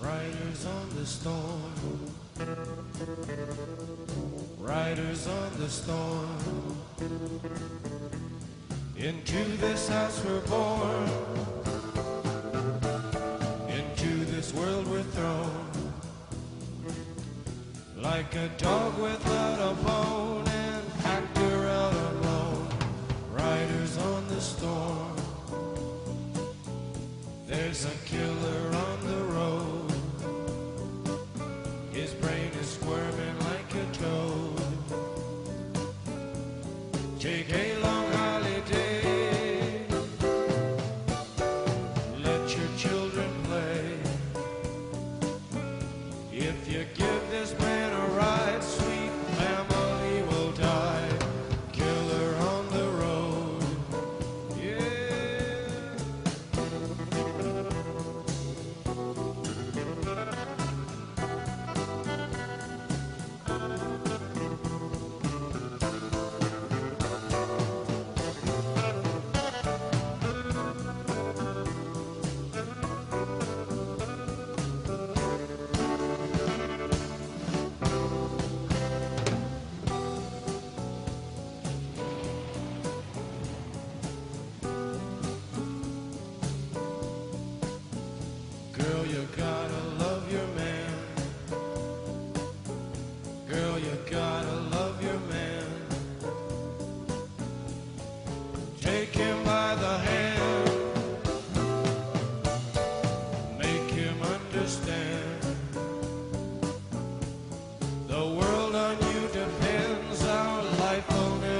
Riders on the storm. Riders on the storm. Into this house we're born. Into this world we're thrown. Like a dog without a bone and actor out alone. Riders on the storm. There's a killer Take a long holiday. Let your children play. If you give flown